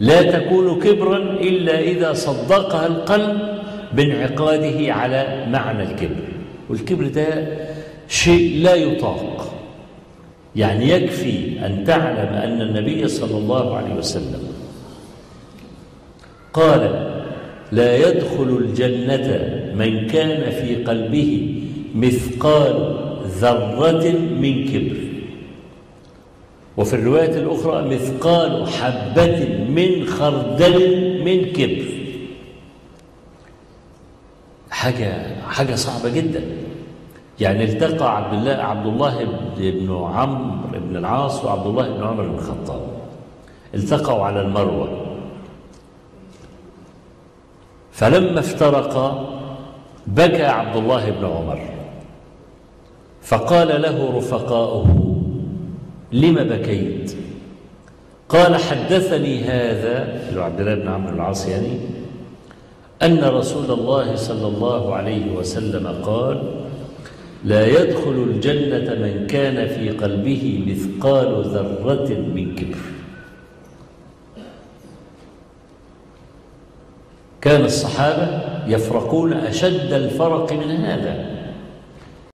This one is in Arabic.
لا تكون كبرا إلا إذا صدقها القلب بانعقاده على معنى الكبر. والكبر ده شيء لا يطاق. يعني يكفي أن تعلم أن النبي صلى الله عليه وسلم قال لا يدخل الجنة من كان في قلبه مثقال ذرة من كبر. وفي الرواية الأخرى مثقال حبة من خردل من كبر. حاجة حاجة صعبة جدا. يعني التقى عبد الله عبد الله بن عمرو بن العاص وعبد الله بن عمر بن الخطاب. التقوا على المروة. فلما افترقا بكى عبد الله بن عمر. فقال له رفقاؤه لم بكيت؟ قال حدثني هذا عبد الله بن عمرو العاص يعني أن رسول الله صلى الله عليه وسلم قال لا يدخل الجنة من كان في قلبه مثقال ذرة من كبر. كان الصحابة يفرقون أشد الفرق من هذا.